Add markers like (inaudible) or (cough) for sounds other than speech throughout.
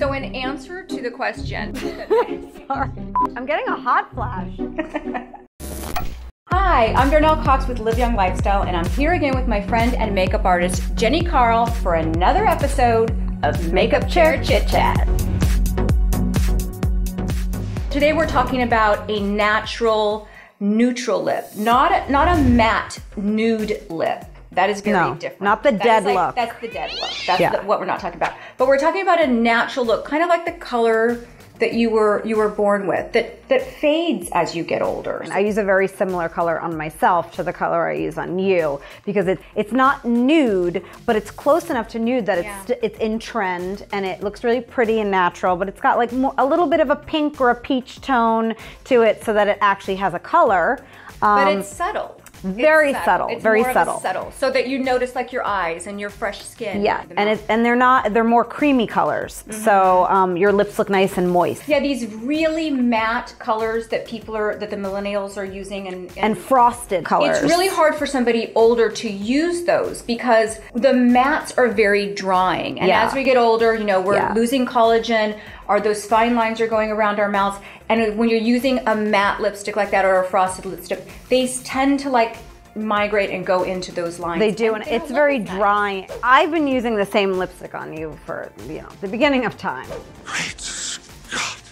So in answer to the question, (laughs) Sorry. I'm getting a hot flash. Hi, I'm Darnell Cox with Live Young Lifestyle, and I'm here again with my friend and makeup artist Jenny Karl for another episode of Makeup Chair Chit Chat. Today we're talking about a natural neutral lip, not a, not a matte nude lip. That is very No, different. not the That dead like- look. That's the dead look. That's Yeah. the, what we're not talking about. But we're talking about a natural look, kind of like the color that you were you were born with, that that fades as you get older. I use a very similar color on myself to the color I use on you because it, it's not nude, but it's close enough to nude that it's Yeah. st- it's in trend and it looks really pretty and natural. But it's got like more, a little bit of a pink or a peach tone to it, so that it actually has a color. but Um, it's subtle. Very subtle, It's very more of a subtle. subtle, so that you notice like your eyes and your fresh skin. yeah, and it, and they're not they're more creamy colors, Mm-hmm. so um, your lips look nice and moist. yeah, these really matte colors that people are that the millennials are using, and, And frosted colors. It's really hard for somebody older to use those because the mattes are very drying. And Yeah. as we get older, you know, we're Yeah. losing collagen, or those fine lines are going around our mouths. And when you're using a matte lipstick like that or a frosted lipstick, they tend to like migrate and go into those lines. They do, and they it's very as nice. dry. I've been using the same lipstick on you for you know the beginning of time, Great Scott.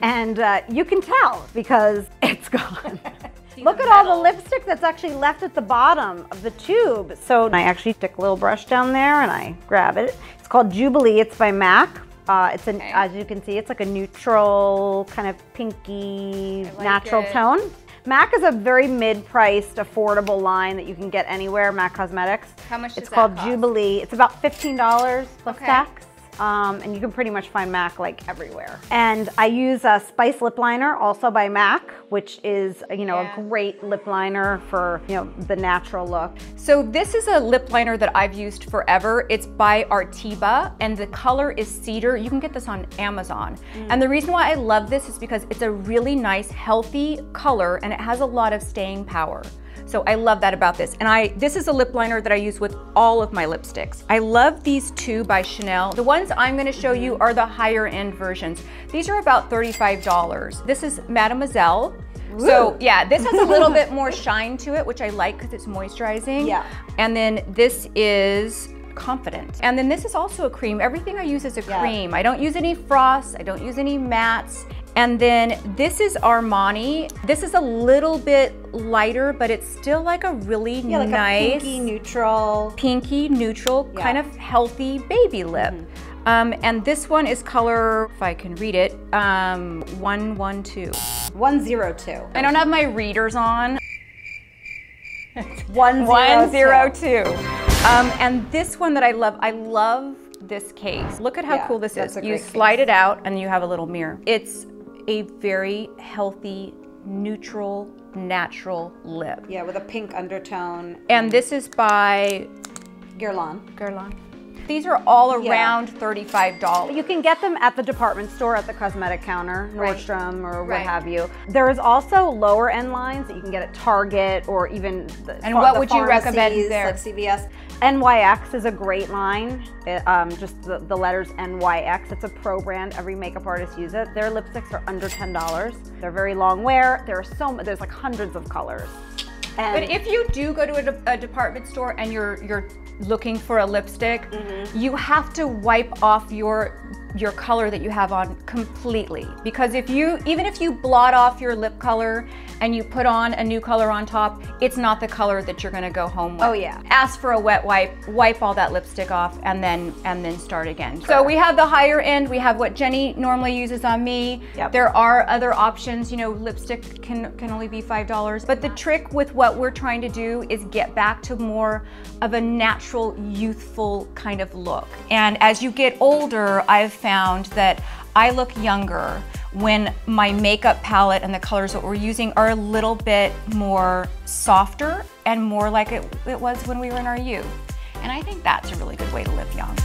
and uh, you can tell because (laughs) it's gone. (laughs) Look at all the lipstick that's actually left at the bottom of the tube. So I actually stick a little brush down there and I grab it. It's called Jubilee. It's by MAC. Uh, it's an, Okay. as you can see, it's like a neutral kind of pinky like natural it. tone. MAC is a very mid-priced, affordable line that you can get anywhere. MAC Cosmetics. How much It's called? Jubilee. It's about fifteen dollars plus Okay. tax. Um, and you can pretty much find MAC like everywhere. And I use a Spice lip liner, also by MAC, which is you know Yeah. a great lip liner for you know the natural look. So this is a lip liner that I've used forever. It's by Artiba and the color is cedar. You can get this on Amazon. And the reason why I love this is because it's a really nice, healthy color and it has a lot of staying power. So I love that about this. And I this is a lip liner that I use with all of my lipsticks. I love these two by Chanel. The ones I'm gonna show you are the higher end versions. These are about $35. This is Mademoiselle. So yeah, this has a little (laughs) bit more shine to it, which I like because it's moisturizing. Yeah. And then this is confident. And then this is also a cream. Everything I use is a Yeah. cream. I don't use any frosts. I don't use any mattes. And then this is Armani. This is a little bit lighter, but it's still like a really Yeah, like nice a pinky neutral. pinky, neutral, Yeah. kind of healthy baby lip. Um, and this one is color, if I can read it, um, 112. 102. I don't have my readers on. (laughs) 102. 102. Um, and this one that I love, I love this case. Look at how Yeah, cool this is. You great slide it out and you have a little mirror. It's a very healthy, neutral, natural lip. Yeah, with a pink undertone. And this is by Guerlain. Guerlain. These are all Yeah. around $35. You can get them at the department store at the cosmetic counter, Right. Nordstrom or what Right. have you. There is also lower end lines that you can get at Target or even the And what the would you recommend there? Like CVS. NYX is a great line. It, um, just the, the letters NYX. It's a pro brand. Every makeup artist uses it. Their lipsticks are under ten dollars. They're very long wear. There are so there's like hundreds of colors. And But if you do go to a, de- a department store and you're you're looking for a lipstick, Mm-hmm. you have to wipe off your your color that you have on completely because if you even if you blot off your lip color and you put on a new color on top, it's not the color that you're going to go home with. Oh, yeah. Ask for a wet wipe, wipe all that lipstick off and then and then start again. So we have the higher end, we have what Jenny normally uses on me. Yep. There are other options, you know, lipstick can can only be $5, but the trick with what we're trying to do is get back to more of a natural youthful kind of look. And as you get older, I've found that I look younger when my makeup palette and the colors that we're using are a little bit more softer and more like it, it was when we were in our youth. And I think that's a really good way to live young.